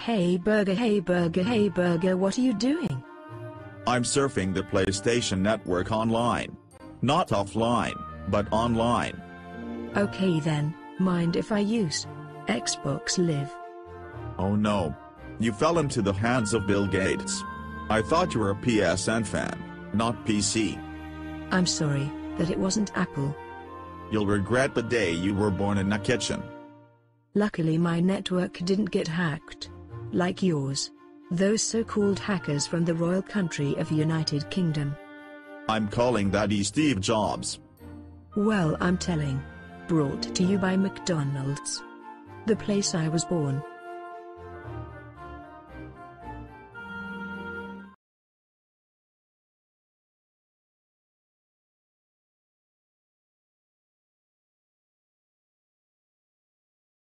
Hey Burger, hey Burger, hey Burger, what are you doing? I'm surfing the PlayStation Network online. Not offline, but online. Okay then, mind if I use Xbox Live? Oh no. You fell into the hands of Bill Gates. I thought you were a PSN fan, not PC. I'm sorry, that it wasn't Apple. You'll regret the day you were born in a kitchen. Luckily my network didn't get hacked. Like yours. Those so-called hackers from the royal country of United Kingdom. I'm calling Daddy Steve Jobs. Well I'm telling. Brought to you by McDonald's. The place I was born.